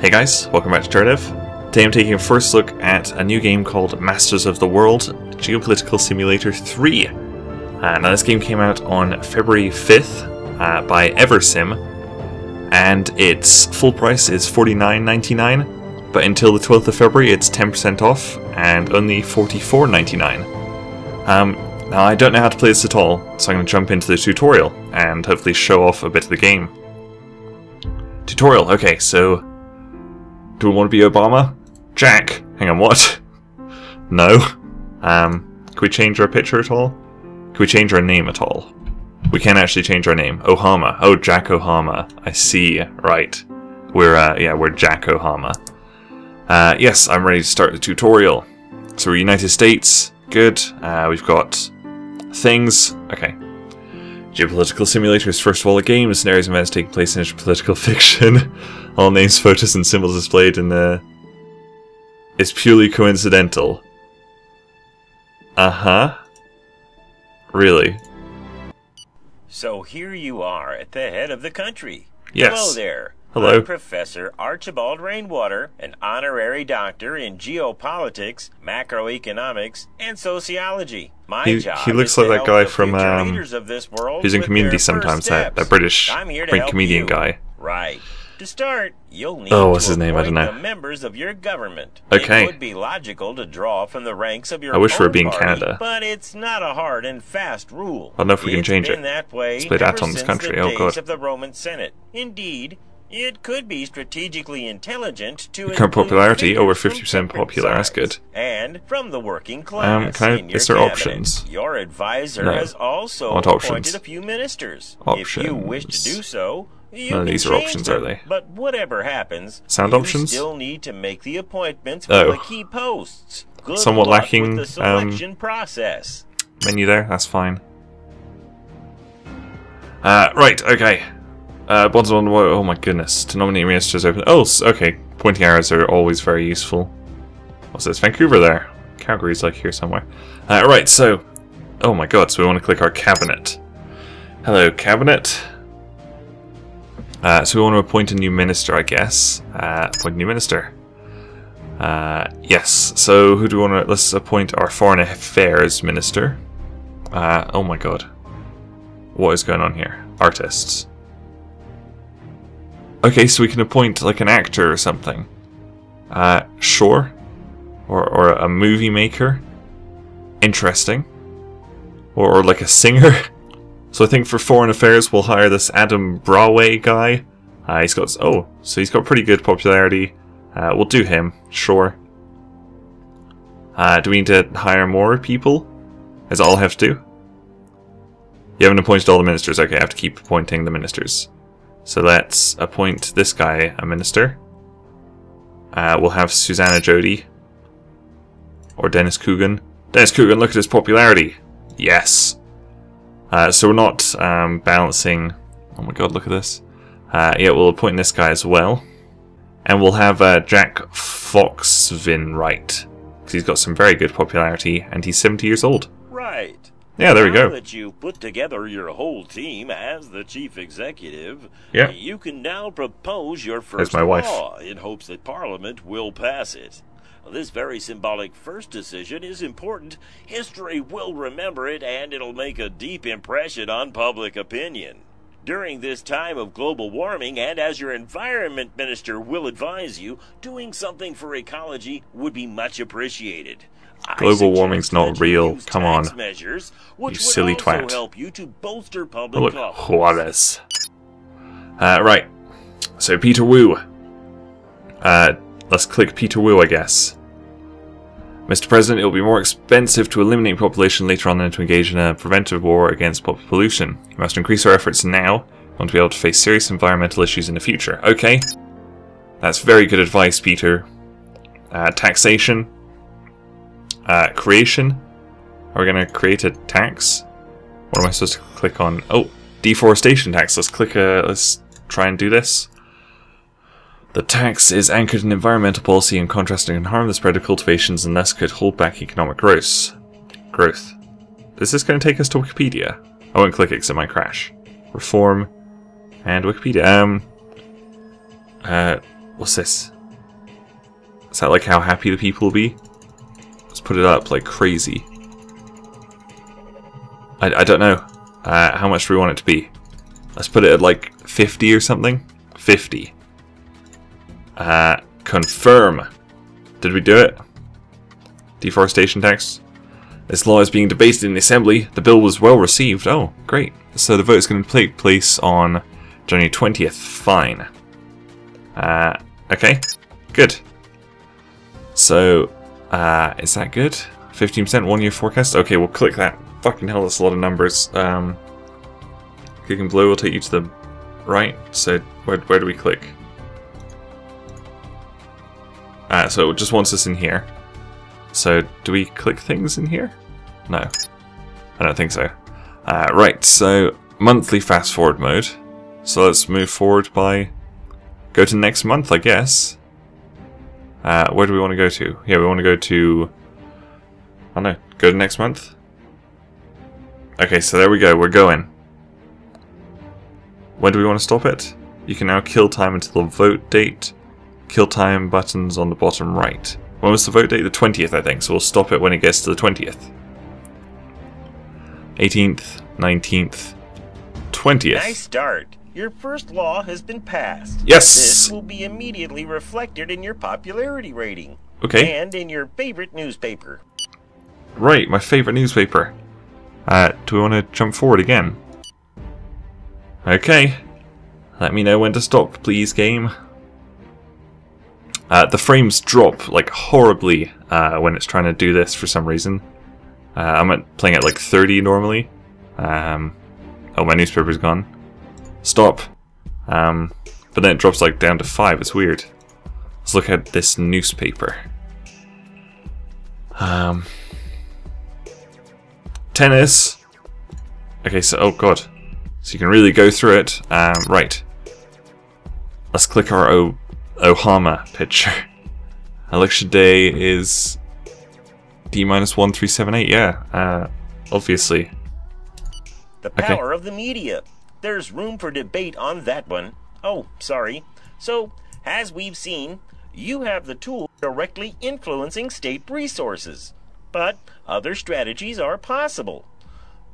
Hey guys, welcome back to JaRDev. Today I'm taking a first look at a new game called Masters of the World Geopolitical Simulator 3. Uh, now this game came out on February 5th uh, by Eversim, and its full price is $49.99, but until the 12th of February it's 10% off and only $44.99. Um, now I don't know how to play this at all, so I'm going to jump into the tutorial and hopefully show off a bit of the game. Tutorial, okay, so do we want to be Obama? Jack! Hang on, what? no. Um, can we change our picture at all? Can we change our name at all? We can actually change our name. Ohama. Oh, Jack Ohama. I see. Right. We're, uh, yeah, we're Jack Ohama. Uh, yes, I'm ready to start the tutorial. So we're United States. Good. Uh, we've got things. Okay. Geopolitical simulators, first of all, a game is scenarios and events taking place in political fiction. all names, photos, and symbols displayed in the is purely coincidental. Uh-huh. Really? So here you are at the head of the country. Yes. Hello there. Hello. I'm Professor Archibald Rainwater, an honorary doctor in geopolitics, macroeconomics, and sociology. My He- job he looks like to that guy from, um, leaders of this world Who's in Community sometimes, that, that. British I'm here to great help comedian you. guy. Right. To start, you'll need Oh, to what's his name? I don't know. the members of your government. Okay. It would be logical to draw from the ranks of your I wish we were being party, Canada. but it's not a hard and fast rule. I don't know if we can change it. that way Split atoms since country. Oh, God. of the Roman Senate. Indeed, it could be strategically intelligent to Current popularity, over 50% different popular, that's good. And from the working class. can I- is there cabinet. options? Your advisor No. has also appointed options. a few ministers. Options. If you wish to do so, you None of these are options, them. are they? But whatever happens, Sound options? still need to make the appointments for Oh. the key posts. Good Somewhat lacking, the um, selection process. Menu there, that's fine. Uh, right, okay. Uh, buttons on. Oh my goodness. To nominate ministers open. Oh, okay. Pointing arrows are always very useful. What's this? Vancouver there. Calgary's like here somewhere. Uh, right, so. Oh my god, so we want to click our cabinet. Hello, cabinet. Uh, so we want to appoint a new minister, I guess. Uh, appoint a new minister. Uh, yes, so who do we want to. Let's appoint our foreign affairs minister. Uh, oh my god. What is going on here? Artists. Okay, so we can appoint like an actor or something. Uh, sure. Or, or a movie maker. Interesting. Or, or like a singer. So I think for foreign affairs we'll hire this Adam Brawway guy. Uh, he's got oh, so he's got pretty good popularity. Uh, we'll do him, sure. Uh, do we need to hire more people? Is all I have to do? You haven't appointed all the ministers. Okay, I have to keep appointing the ministers. So let's appoint this guy a minister. Uh, we'll have Susanna Jody. Or Dennis Coogan. Dennis Coogan, look at his popularity. Yes. Uh, so we're not um, balancing. Oh my god, look at this. Uh, yeah, we'll appoint this guy as well. And we'll have uh, Jack Foxvin right. Because he's got some very good popularity and he's 70 years old. Right. Yeah, there we now go. that you've put together your whole team as the chief executive, Yeah. you can now propose your first my wife. law in hopes that Parliament will pass it. This very symbolic first decision is important. History will remember it, and it'll make a deep impression on public opinion. During this time of global warming, and as your environment minister will advise you, doing something for ecology would be much appreciated. Global warming's not real. Come on. Measures, which You would silly twat. help you to bolster Oh, public look. Juarez. Uh, right. So Peter Wu. Uh, let's click Peter Wu, I guess. Mr. President, it will be more expensive to eliminate population later on than to engage in a preventive war against pollution. We must increase our efforts now. We want to be able to face serious environmental issues in the future. Okay. That's very good advice, Peter. Uh, taxation. Uh, creation. Are we going to create a tax? What am I supposed to click on? Oh, deforestation tax. Let's click. Uh, let's try and do this. The tax is anchored in environmental policy and contrasting and harm the spread of cultivations and thus could hold back economic growth. Growth. Is this going to take us to Wikipedia? I won't click it because it might crash. Reform and Wikipedia. Um. Uh, What's this? Is that like how happy the people will be? Let's put it up like crazy. I, I don't know. Uh, how much do we want it to be? Let's put it at like 50 or something. 50. Uh, confirm. Did we do it? Deforestation tax. This law is being debated in the Assembly. The bill was well received. Oh, great. So the vote is going to take place on January 20th. Fine. Uh, okay. Good. So, uh, is that good? 15% one year forecast? Okay, we'll click that. Fucking hell, that's a lot of numbers. Um, clicking blue will take you to the right. So, where, where do we click? Uh, so it just wants us in here. So, do we click things in here? No. I don't think so. Uh, right, so monthly fast forward mode. So let's move forward by... Go to next month, I guess. Uh, where do we want to go to? Yeah, we want to go to... I don't know. Go to next month? Okay, so there we go. We're going. When do we want to stop it? You can now kill time until the vote date. Kill time buttons on the bottom right. When was the vote date? The 20th, I think. So we'll stop it when it gets to the 20th. 18th, 19th, 20th. Nice start. Your first law has been passed. Yes! This will be immediately reflected in your popularity rating. Okay. And in your favorite newspaper. Right, my favorite newspaper. Uh, do we want to jump forward again? Okay. Let me know when to stop, please, game. Uh, the frames drop, like, horribly uh, when it's trying to do this for some reason. Uh, I'm at playing at, like, 30 normally. Um, oh, my newspaper's gone. Stop. Um, but then it drops, like, down to 5. It's weird. Let's look at this newspaper. Um, tennis. Okay, so, oh god. So you can really go through it. Um, right. Let's click our o Ohama picture. Election day is D minus 1378, yeah. Uh, obviously. The power of the media. There's room for debate on that one. Oh, sorry. So, as we've seen, you have the tool directly influencing state resources. But other strategies are possible,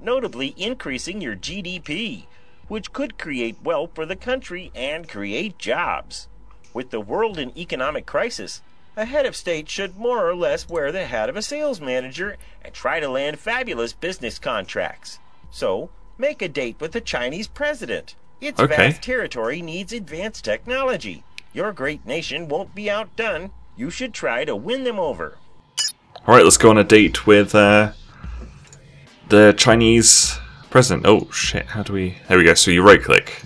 notably increasing your GDP, which could create wealth for the country and create jobs. With the world in economic crisis, a head of state should more or less wear the hat of a sales manager and try to land fabulous business contracts. So, make a date with the Chinese president. Its Okay. vast territory needs advanced technology. Your great nation won't be outdone. You should try to win them over. Alright, let's go on a date with uh, the Chinese president. Oh shit, how do we... There we go, so you right click.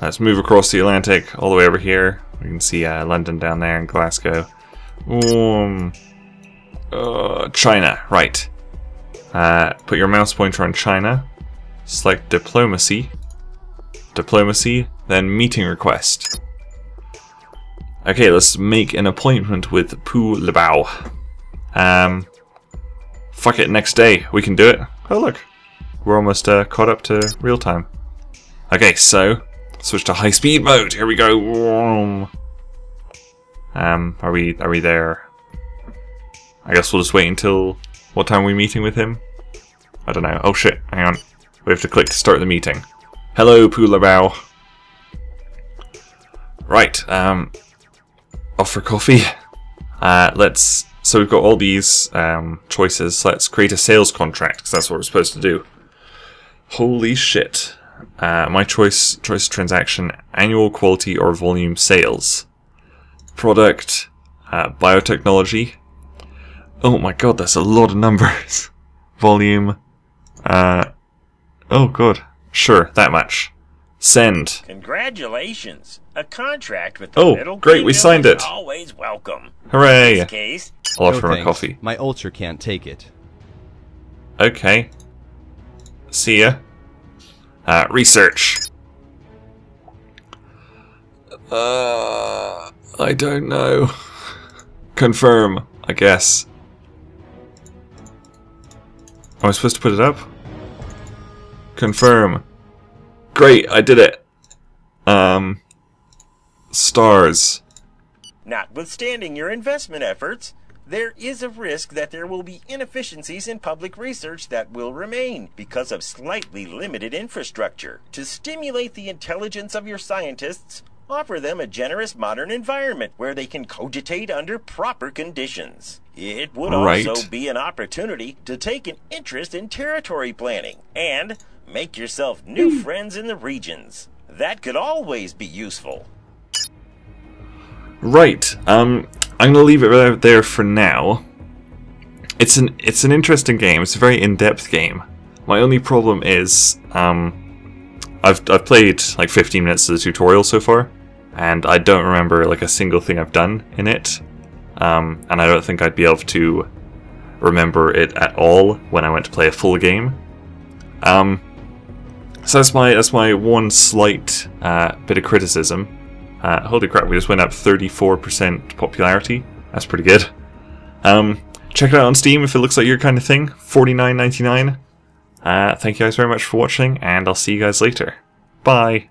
Let's move across the Atlantic all the way over here. We can see uh, London down there and Glasgow. Um, uh, China, right. Uh, put your mouse pointer on China. Select diplomacy. Diplomacy, then meeting request. Okay, let's make an appointment with Pu Lebao. Um, fuck it, next day. We can do it. Oh, look. We're almost uh, caught up to real time. Okay, so, switch to high speed mode. Here we go. Um, are we, are we there? I guess we'll just wait until, what time are we meeting with him? I don't know. Oh shit, hang on. We have to click to start the meeting. Hello, Pulabao. Right, um, off for coffee. Uh, let's, so we've got all these um, choices. Let's create a sales contract, because that's what we're supposed to do. Holy shit. Uh, my choice, choice transaction, annual quality or volume sales. Product, uh, biotechnology. Oh my god, that's a lot of numbers. volume, uh, oh god. Sure, that much. Send. Congratulations! A contract with the Oh, Middle great, we signed it. Always welcome. In Hooray! this case, I'll No offer him a coffee. My ulcer can't take it. Okay. See ya. Uh, research. Uh, I don't know. Confirm, I guess. Am I supposed to put it up? Confirm. Great, I did it. Um, stars. Notwithstanding your investment efforts, there is a risk that there will be inefficiencies in public research that will remain because of slightly limited infrastructure. To stimulate the intelligence of your scientists, offer them a generous modern environment where they can cogitate under proper conditions. It would Right. also be an opportunity to take an interest in territory planning and make yourself new friends in the regions. That could always be useful. Right. Um, I'm gonna leave it right there for now. It's an it's an interesting game. It's a very in-depth game. My only problem is, um, I've I've played like 15 minutes of the tutorial so far, and I don't remember like a single thing I've done in it. Um, and I don't think I'd be able to remember it at all when I went to play a full game. Um, so that's my that's my one slight uh, bit of criticism. Uh, holy crap, we just went up 34% popularity. That's pretty good. Um, check it out on Steam if it looks like your kind of thing. $49.99. Uh, thank you guys very much for watching, and I'll see you guys later. Bye.